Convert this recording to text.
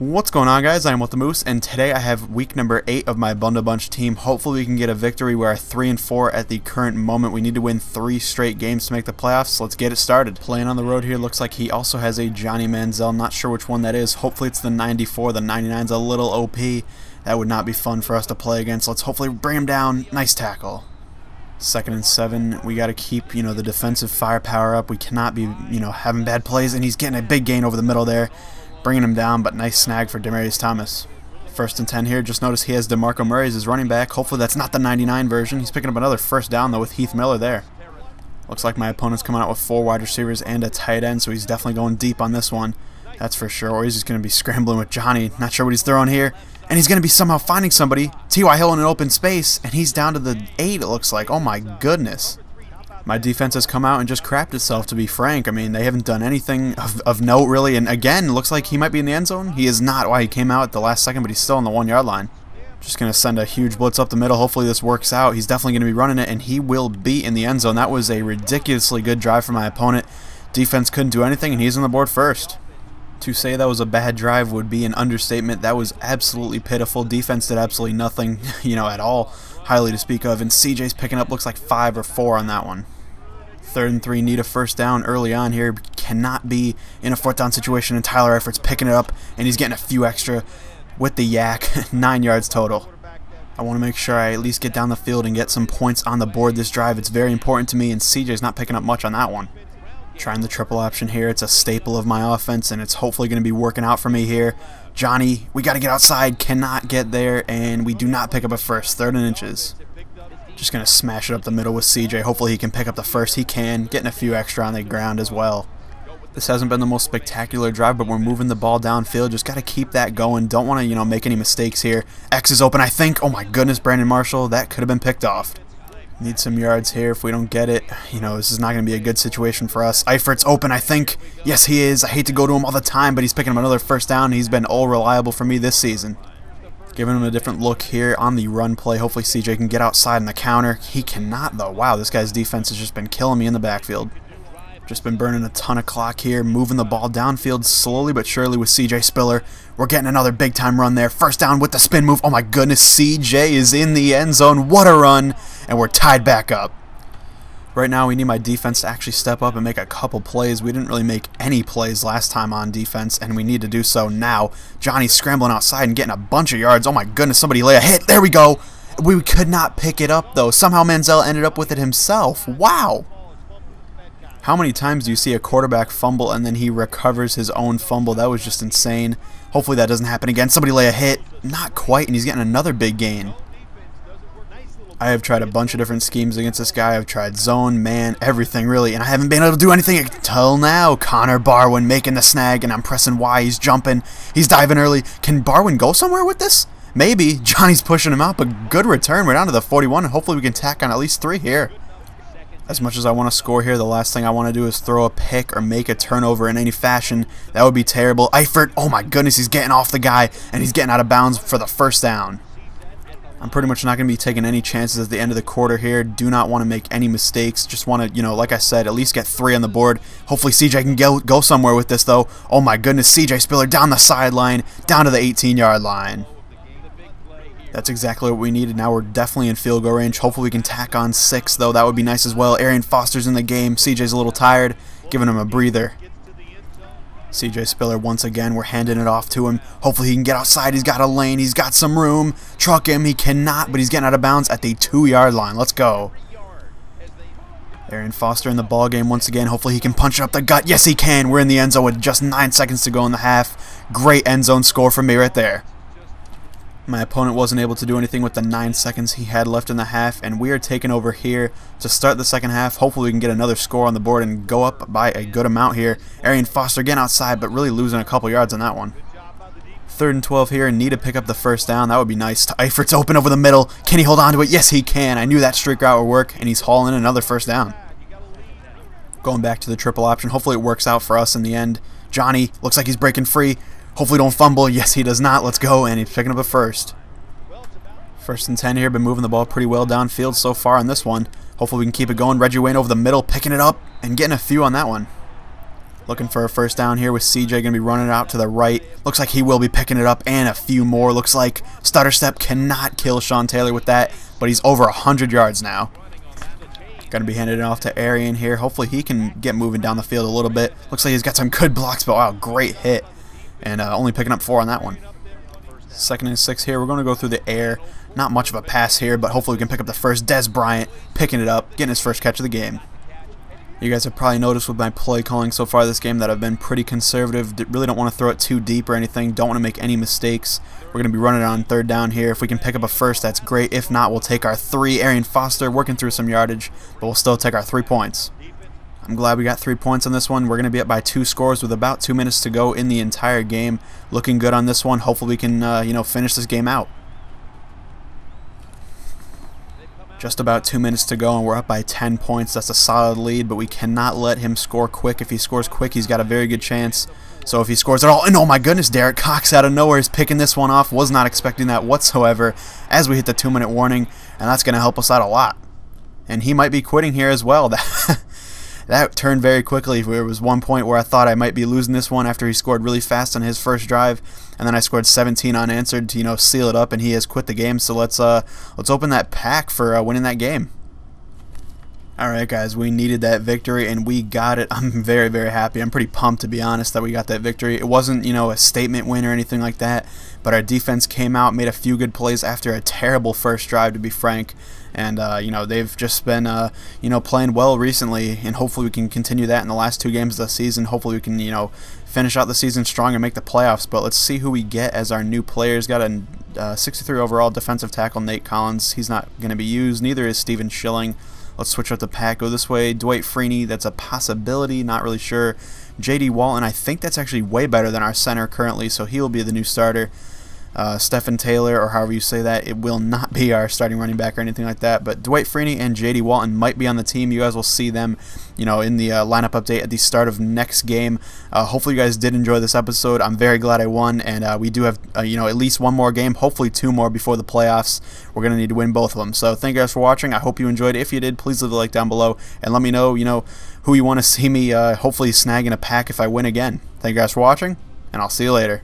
What's going on guys, I am What The Moose, and today I have week number 8 of my Bundle Bunch team. Hopefully we can get a victory. We are 3 and 4 at the current moment. We need to win 3 straight games to make the playoffs. Let's get it started. Playing on the road here, looks like he also has a Johnny Manziel. Not sure which one that is. Hopefully it's the 94. The 99's a little OP. That would not be fun for us to play against. Let's hopefully bring him down. Nice tackle. Second and seven, we got to keep, you know, the defensive firepower up. We cannot be, you know, having bad plays, and he's getting a big gain over the middle there bringing him down, but nice snag for Demaryius Thomas. First and 10 here. Just notice he has DeMarco Murray as his running back. Hopefully that's not the 99 version. He's picking up another first down, though, with Heath Miller there. Looks like my opponent's coming out with four wide receivers and a tight end, so he's definitely going deep on this one. That's for sure. Or he's just going to be scrambling with Johnny. Not sure what he's throwing here. And he's going to be somehow finding somebody. T.Y. Hill in an open space, and he's down to the 8, it looks like. Oh, my goodness my defense has come out and just crapped itself, to be frank. I mean, they haven't done anything of, of note, really. And again, looks like he might be in the end zone. He is not. Why, he came out at the last second, but he's still on the one-yard line. Just going to send a huge blitz up the middle. Hopefully this works out. He's definitely going to be running it, and he will be in the end zone. That was a ridiculously good drive for my opponent. Defense couldn't do anything, and he's on the board first. To say that was a bad drive would be an understatement. That was absolutely pitiful. Defense did absolutely nothing, you know, at all, highly to speak of. And CJ's picking up looks like five or four on that one. Third and three, need a first down early on here. Cannot be in a fourth down situation, and Tyler Eifert's picking it up, and he's getting a few extra with the yak. Nine yards total. I want to make sure I at least get down the field and get some points on the board this drive. It's very important to me, and CJ's not picking up much on that one. Trying the triple option here. It's a staple of my offense, and it's hopefully going to be working out for me here. Johnny, we got to get outside. Cannot get there, and we do not pick up a first. Third and inches. Just going to smash it up the middle with CJ. Hopefully he can pick up the first. He can. Getting a few extra on the ground as well. This hasn't been the most spectacular drive, but we're moving the ball downfield. Just got to keep that going. Don't want to, you know, make any mistakes here. X is open, I think. Oh my goodness, Brandon Marshall. That could have been picked off. Need some yards here if we don't get it. You know, this is not going to be a good situation for us. Eifert's open, I think. Yes, he is. I hate to go to him all the time, but he's picking up another first down. He's been all reliable for me this season. Giving him a different look here on the run play. Hopefully CJ can get outside in the counter. He cannot though. Wow, this guy's defense has just been killing me in the backfield. Just been burning a ton of clock here, moving the ball downfield slowly but surely with CJ Spiller. We're getting another big time run there. First down with the spin move. Oh my goodness, CJ is in the end zone. What a run. And we're tied back up. Right now, we need my defense to actually step up and make a couple plays. We didn't really make any plays last time on defense, and we need to do so now. Johnny's scrambling outside and getting a bunch of yards. Oh my goodness, somebody lay a hit. There we go. We could not pick it up, though. Somehow Manziel ended up with it himself. Wow. How many times do you see a quarterback fumble and then he recovers his own fumble? That was just insane. Hopefully that doesn't happen again. Somebody lay a hit. Not quite, and he's getting another big gain. I have tried a bunch of different schemes against this guy. I've tried zone, man, everything really, and I haven't been able to do anything until now. Connor Barwin making the snag, and I'm pressing Y. He's jumping. He's diving early. Can Barwin go somewhere with this? Maybe. Johnny's pushing him out, but good return. We're down to the 41, and hopefully we can tack on at least three here. As much as I want to score here, the last thing I want to do is throw a pick or make a turnover in any fashion. That would be terrible. Eifert, oh my goodness, he's getting off the guy, and he's getting out of bounds for the first down. I'm pretty much not going to be taking any chances at the end of the quarter here. Do not want to make any mistakes. Just want to, you know, like I said, at least get three on the board. Hopefully CJ can go, go somewhere with this, though. Oh my goodness, CJ Spiller down the sideline, down to the 18-yard line. That's exactly what we needed. Now we're definitely in field goal range. Hopefully we can tack on six, though. That would be nice as well. Arian Foster's in the game. CJ's a little tired, giving him a breather. CJ Spiller once again, we're handing it off to him. Hopefully he can get outside. He's got a lane. He's got some room. Truck him. He cannot, but he's getting out of bounds at the two-yard line. Let's go. Arian Foster in the ball game once again. Hopefully he can punch it up the gut. Yes, he can. We're in the end zone with just nine seconds to go in the half. Great end zone score from me right there. My opponent wasn't able to do anything with the 9 seconds he had left in the half, and we are taking over here to start the second half. Hopefully we can get another score on the board and go up by a good amount here. Arian Foster again outside, but really losing a couple yards on that one. Third and 12 here, and need to pick up the first down. That would be nice. To Eifert's open over the middle. Can he hold on to it? Yes, he can. I knew that streak route would work, and he's hauling in another first down. Going back to the triple option. Hopefully it works out for us in the end. Johnny looks like he's breaking free. Hopefully don't fumble. Yes, he does not. Let's go. And he's picking up a first. First and 10 here. Been moving the ball pretty well downfield so far on this one. Hopefully we can keep it going. Reggie Wayne over the middle, picking it up and getting a few on that one. Looking for a first down here with CJ going to be running out to the right. Looks like he will be picking it up and a few more. Looks like Stutter Step cannot kill Sean Taylor with that, but he's over 100 yards now. Going to be handed it off to Arian here. Hopefully he can get moving down the field a little bit. Looks like he's got some good blocks, but wow, great hit. And uh, only picking up four on that one. Second and six here. We're going to go through the air. Not much of a pass here, but hopefully we can pick up the first. Dez Bryant picking it up, getting his first catch of the game. You guys have probably noticed with my play calling so far this game that I've been pretty conservative. Really don't want to throw it too deep or anything. Don't want to make any mistakes. We're going to be running on third down here. If we can pick up a first, that's great. If not, we'll take our three. Arian Foster working through some yardage, but we'll still take our three points. I'm glad we got three points on this one. We're going to be up by two scores with about two minutes to go in the entire game. Looking good on this one. Hopefully we can, uh, you know, finish this game out. Just about two minutes to go, and we're up by 10 points. That's a solid lead, but we cannot let him score quick. If he scores quick, he's got a very good chance. So if he scores at all, and oh my goodness, Derek Cox out of nowhere is picking this one off. Was not expecting that whatsoever as we hit the two-minute warning, and that's going to help us out a lot. And he might be quitting here as well. that turned very quickly. There was one point where I thought I might be losing this one after he scored really fast on his first drive, and then I scored 17 unanswered to you know seal it up, and he has quit the game. So let's uh let's open that pack for uh, winning that game. Alright guys, we needed that victory and we got it. I'm very, very happy. I'm pretty pumped to be honest that we got that victory. It wasn't, you know, a statement win or anything like that, but our defense came out, made a few good plays after a terrible first drive to be frank. And, uh, you know, they've just been, uh, you know, playing well recently and hopefully we can continue that in the last two games of the season. Hopefully we can, you know, finish out the season strong and make the playoffs. But let's see who we get as our new players. Got a uh, 63 overall defensive tackle, Nate Collins. He's not going to be used. Neither is Stephen Schilling. Let's switch up the pack, go this way. Dwight Freeney, that's a possibility, not really sure. J.D. Walton, I think that's actually way better than our center currently, so he will be the new starter uh, Stephen Taylor, or however you say that. It will not be our starting running back or anything like that. But Dwight Freeney and J.D. Walton might be on the team. You guys will see them, you know, in the uh, lineup update at the start of next game. Uh, hopefully, you guys did enjoy this episode. I'm very glad I won, and uh, we do have, uh, you know, at least one more game, hopefully two more before the playoffs. We're gonna need to win both of them. So thank you guys for watching. I hope you enjoyed. If you did, please leave a like down below and let me know, you know, who you want to see me, uh, hopefully snagging a pack if I win again. Thank you guys for watching, and I'll see you later.